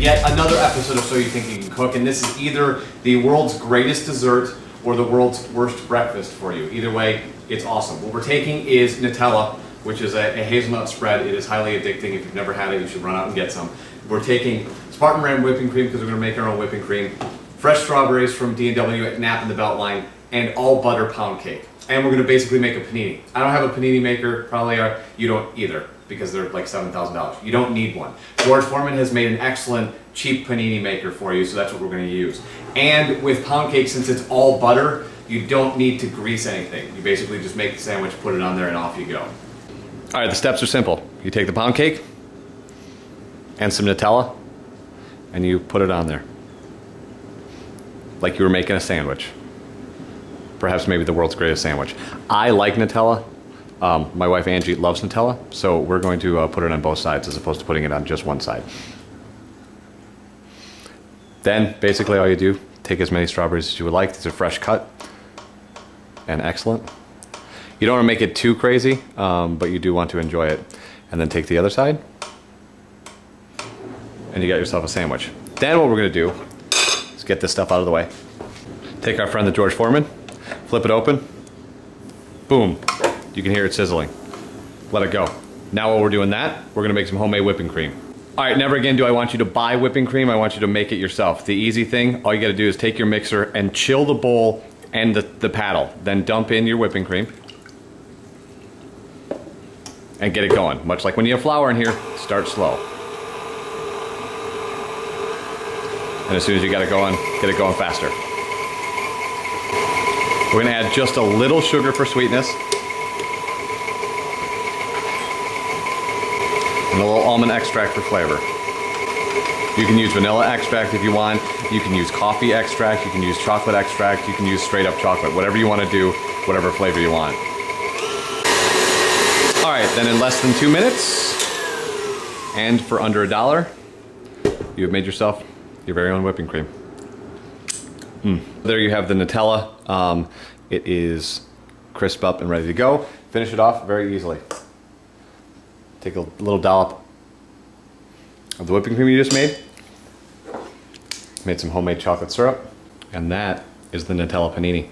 yet another episode of So You Think You Can Cook, and this is either the world's greatest dessert or the world's worst breakfast for you. Either way, it's awesome. What we're taking is Nutella, which is a, a hazelnut spread. It is highly addicting. If you've never had it, you should run out and get some. We're taking Spartan brand whipping cream because we're going to make our own whipping cream, fresh strawberries from D&W at Knapp in the Beltline, and all butter pound cake. And we're going to basically make a panini. I don't have a panini maker, probably are, you don't either because they're like $7,000. You don't need one. George Foreman has made an excellent cheap panini maker for you, so that's what we're to use. And with pound cake, since it's all butter, you don't need to grease anything. You basically just make the sandwich, put it on there, and off you go. All right, the steps are simple. You take the pound cake and some Nutella, and you put it on there. Like you were making a sandwich. Perhaps maybe the world's greatest sandwich. I like Nutella. Um, my wife Angie loves Nutella, so we're going to uh, put it on both sides as opposed to putting it on just one side. Then, basically all you do, take as many strawberries as you would like. These are fresh cut and excellent. You don't want to make it too crazy, um, but you do want to enjoy it. And then take the other side, and you got yourself a sandwich. Then what we're gonna do is get this stuff out of the way. Take our friend the George Foreman, flip it open, boom, you can hear it sizzling. Let it go. Now while we're doing that, we're gonna make some homemade whipping cream. All right, never again do I want you to buy whipping cream, I want you to make it yourself. The easy thing, all you gotta do is take your mixer and chill the bowl and the, the paddle. Then dump in your whipping cream and get it going. Much like when you have flour in here, start slow. And as soon as you got it going, get it going faster. We're gonna add just a little sugar for sweetness. And a little almond extract for flavor. You can use vanilla extract if you want. You can use coffee extract. You can use chocolate extract. You can use straight up chocolate. Whatever you want to do, whatever flavor you want. All right, then in less than two minutes, and for under a dollar, you have made yourself your very own whipping cream. Mm. There you have the Nutella. Um, it is crisp up and ready to go. Finish it off very easily. Take a little dollop of the whipping cream you just made. Made some homemade chocolate syrup. And that is the Nutella panini.